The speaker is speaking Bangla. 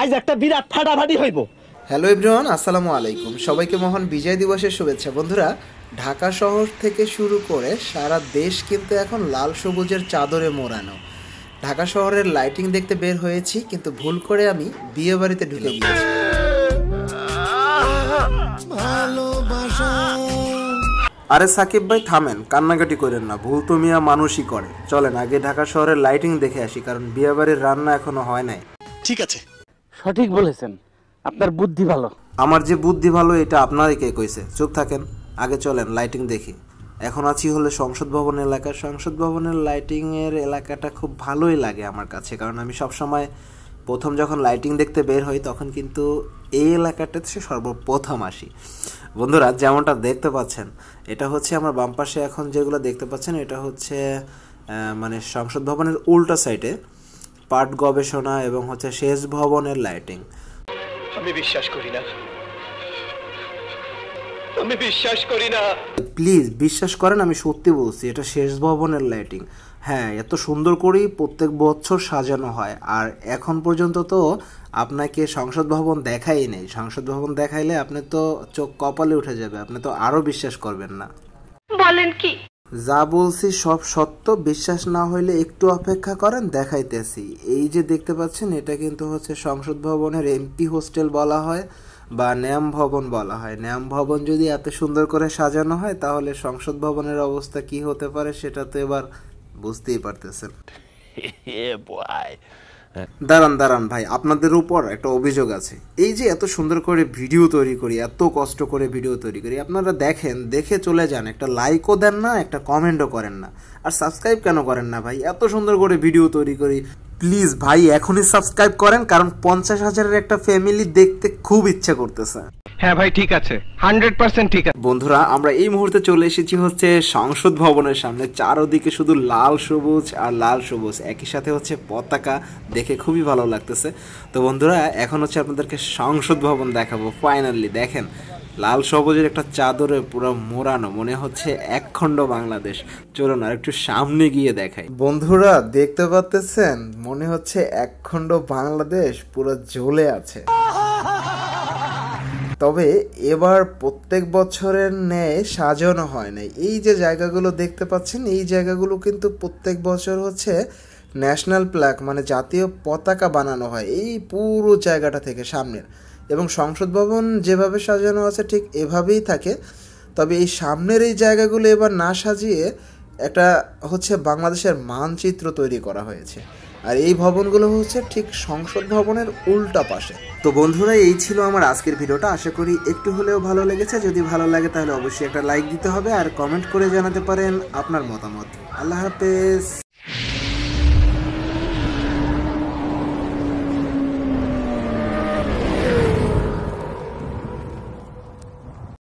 আজ একটা বিরাট ফাটাফাটি হইব। হ্যালো এভরিওয়ান আসসালামু আলাইকুম। সবাইকে মহান বিজয় দিবসের শুভেচ্ছা। বন্ধুরা ঢাকা শহর থেকে শুরু করে সারা দেশ কিন্তু এখন লাল সবুজের চাদরে মোড়ানো। ঢাকা শহরের লাইটিং দেখতে বের হয়েছি কিন্তু ভুল করে আমি বিয়ে বাড়িতে ঢুকে গিয়েছি। আরে সাকিব ভাই থামেন কান্নাকাটি করেন না। ভুল তো মিয়া মানুষই করে। চলেন আগে ঢাকা শহরের লাইটিং দেখে আসি কারণ বিয়ে বাড়ির রান্না এখনও হয় নাই। ঠিক আছে। সঠিক বলেছেন। আপনার বুদ্ধি ভালো। আমার যে বুদ্ধি ভালো, এটা আপনারই কে কইছে? চুপ থাকেন, আগে চলেন লাইটিং দেখি। এখন আছি হলে সংসদ ভবন এলাকা। সংসদ ভবনের লাইটিং এর এলাকাটা খুব ভালোই লাগে আমার কাছে, কারণ আমি সব সময় প্রথম যখন লাইটিং দেখতে বের হই, তখন কিন্তু এই এলাকাটাতে সর্বপ্রথম আসি। বন্ধুরা, যেমনটা দেখতে পাচ্ছেন, এটা হচ্ছে আমার বাম পাশে এখন যেগুলো দেখতে পাচ্ছেন, এটা হচ্ছে মানে সংসদ ভবনের উল্টা সাইডে পাট গবেষণা এবং হচ্ছে শেষ ভবনের লাইটিং আমি বিশ্বাস করি না। আমি বিশ্বাস করি না। প্লিজ বিশ্বাস করেন আমি সত্যি বলছি এটা শেষ ভবনের লাইটিং হ্যাঁ এত সুন্দর করেই প্রত্যেক বছর সাজানো হয়। আর এখন পর্যন্ত তো আপনাকে সংসদ ভবন দেখাই নেই। সংসদ ভবন দেখাইলে আপনি তো চোখ কপালে উঠে যাবে আপনি তো আরও বিশ্বাস করবেন না। বলেন কি? যা বলছি সব সত্য, বিশ্বাস না হইলে একটু অপেক্ষা করেন, দেখাইতেছি। এই যে দেখতে পাচ্ছেন, এটা কিন্তু হচ্ছে সংসদ ভবনের এমপি হোস্টেল বলা হয়, বা ন্যাম ভবন বলা হয়। ন্যাম ভবন যদি এত সুন্দর করে সাজানো হয়, তাহলে সংসদ ভবনের অবস্থা কি হতে পারে, সেটা তো এবার বুঝতেই পারতেছেন। দাঁড়ান দাঁড়ান ভাই, আপনাদের উপর একটা অভিযোগ আছে। এই যে এত সুন্দর করে ভিডিও তৈরি করি, এত কষ্ট করে ভিডিও তৈরি করি, আপনারা দেখেন, দেখে চলে যান, একটা লাইকও দেন না, একটা কমেন্টও করেন না। আর সাবস্ক্রাইব কেন করেন না ভাই? এত সুন্দর করে ভিডিও তৈরি করি প্লিজ ভাই এখনই সাবস্ক্রাইব করেন কারণ পঞ্চাশ হাজারের একটা ফ্যামিলি দেখতে খুব ইচ্ছা করতেছে। হ্যাঁ ভাই ঠিক আছে। হান্ড্রেড পার্সেন্ট ঠিক আছে। বন্ধুরা আমরা এই মুহূর্তে চলে এসেছি হচ্ছে সংসদ ভবনের সামনে। চারোদিকে শুধু লাল সবুজ আর লাল সবুজ। একই সাথে হচ্ছে পতাকা দেখে খুবই ভালো লাগতেছে। তো বন্ধুরা এখন হচ্ছে আপনাদেরকে সংসদ ভবন দেখাবো ফাইনালি দেখেন লাল সবুজের একটা চাদরে পুরো মোড়ানো, মনে হচ্ছে একখণ্ড বাংলাদেশ। চলুন আর একটু সামনে গিয়ে দেখাই। বন্ধুরা, দেখতে পাচ্তেছেন? মনে হচ্ছে একখণ্ড বাংলাদেশ পুরো জ্বলে আছে। তবে এবার প্রত্যেক বছরের ন্যায় সাজানো হয় নাই। এই যে জায়গাগুলো দেখতে পাচ্ছেন, এই জায়গাগুলো কিন্তু প্রত্যেক বছর হচ্ছে ন্যাশনাল প্ল্যাক মানে জাতীয় পতাকা বানানো হয়। এই পুরো জায়গাটা থেকে সামনের। এবং সংসদ ভবন যেভাবে সাজানো আছে ঠিক এভাবেই থাকে। তবে এই সামনের এই জায়গাগুলো এবার না সাজিয়ে একটা হচ্ছে বাংলাদেশের মানচিত্র তৈরি করা হয়েছে। আর এই ভবনগুলো হচ্ছে ঠিক সংসদ ভবনের উল্টা পাশে। তো বন্ধুরা, এই ছিল আমার আজকের ভিডিওটা। আশা করি একটু হলেও ভালো লেগেছে। যদি ভালো লাগে তাহলে অবশ্যই একটা লাইক দিতে হবে আর কমেন্ট করে জানাতে পারেন আপনার মতামত। আল্লাহ হাফেজ।